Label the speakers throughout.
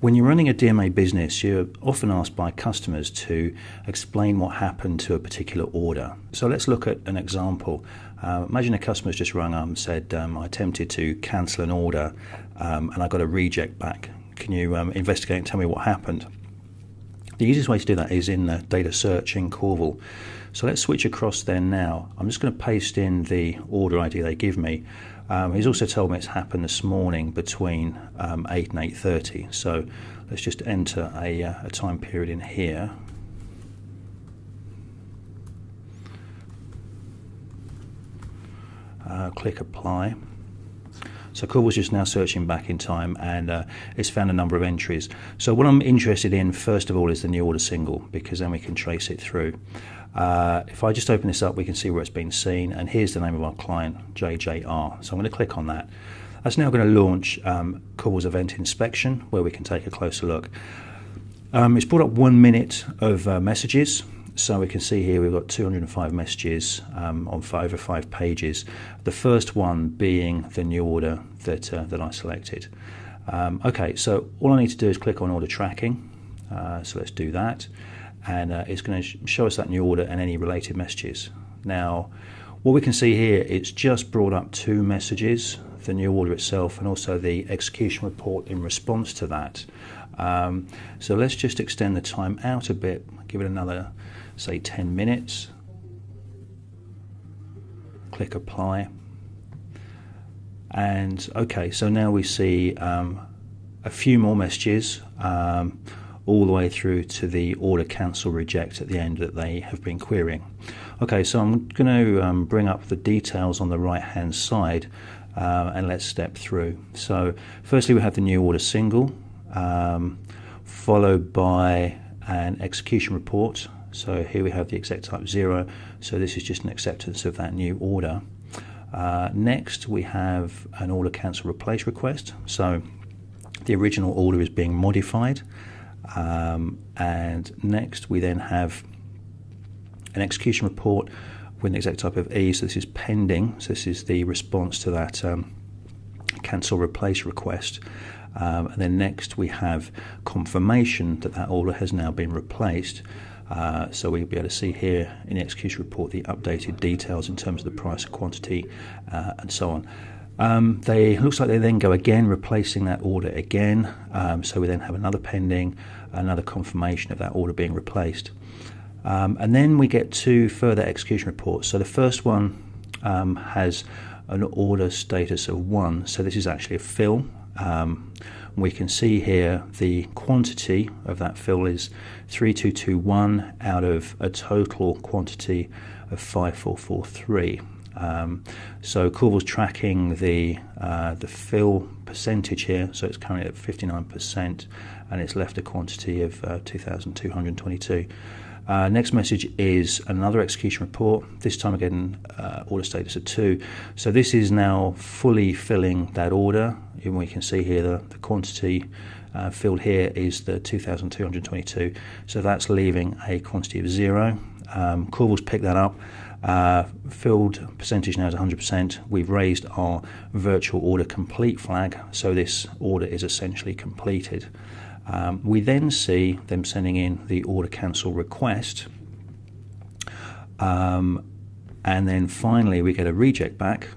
Speaker 1: When you're running a DMA business, you're often asked by customers to explain what happened to a particular order. So let's look at an example. Uh, imagine a customer's just rung up and said, um, I attempted to cancel an order um, and I got a reject back. Can you um, investigate and tell me what happened? The easiest way to do that is in the data search in Corvil. So let's switch across there now. I'm just going to paste in the order ID they give me. Um, he's also told me it's happened this morning between um, 8 and 8.30. So let's just enter a, uh, a time period in here. Uh, click apply. So Corvil's just now searching back in time and uh, it's found a number of entries. So what I'm interested in first of all is the new order single because then we can trace it through. Uh, if I just open this up, we can see where it's been seen, and here's the name of our client, JJR. So I'm going to click on that. That's now going to launch um, event inspection, where we can take a closer look. Um, it's brought up one minute of uh, messages, so we can see here we've got 205 messages um, on five, over five pages. The first one being the new order that uh, that I selected. Um, okay, so all I need to do is click on order tracking. Uh, so let's do that, and uh, it's going to sh show us that new order and any related messages. Now, what we can see here, it's just brought up two messages the new order itself and also the execution report in response to that. Um, so let's just extend the time out a bit, give it another say 10 minutes. Click apply. And okay, so now we see um, a few more messages um, all the way through to the order cancel reject at the end that they have been querying. Okay, so I'm going to um, bring up the details on the right hand side uh, and let's step through. So, firstly, we have the new order single, um, followed by an execution report so here we have the exec type 0. So this is just an acceptance of that new order. Uh, next, we have an order cancel replace request. So the original order is being modified. Um, and next, we then have an execution report with an exec type of E. So this is pending. So this is the response to that um, cancel replace request. Um, and then next, we have confirmation that that order has now been replaced. Uh, so we'll be able to see here in the execution report the updated details in terms of the price, quantity, uh, and so on. Um, they looks like they then go again, replacing that order again. Um, so we then have another pending, another confirmation of that order being replaced. Um, and then we get two further execution reports. So the first one um, has an order status of one. So this is actually a fill. Um, we can see here the quantity of that fill is 3221 out of a total quantity of 5443. Um, so Corvil's tracking the uh, the fill percentage here, so it's currently at 59%, and it's left a quantity of uh, 2,222. Uh, next message is another execution report, this time again uh, order status of 2. So this is now fully filling that order. And we can see here the, the quantity uh, filled here is the 2,222. So that's leaving a quantity of 0. Um, Corvil's picked that up. Uh, filled percentage now is 100%. We've raised our virtual order complete flag, so this order is essentially completed. Um, we then see them sending in the order cancel request. Um, and then finally, we get a reject back.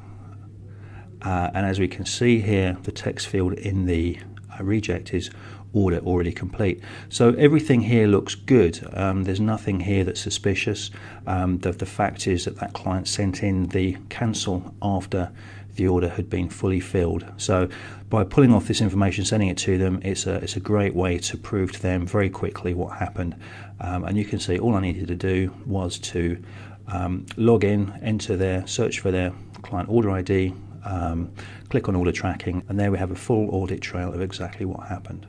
Speaker 1: Uh, and as we can see here, the text field in the uh, reject is order already complete. So everything here looks good. Um, there's nothing here that's suspicious. Um, the, the fact is that that client sent in the cancel after the order had been fully filled. So by pulling off this information, sending it to them, it's a, it's a great way to prove to them very quickly what happened. Um, and you can see all I needed to do was to um, log in, enter their, search for their client order ID, um, click on order tracking, and there we have a full audit trail of exactly what happened.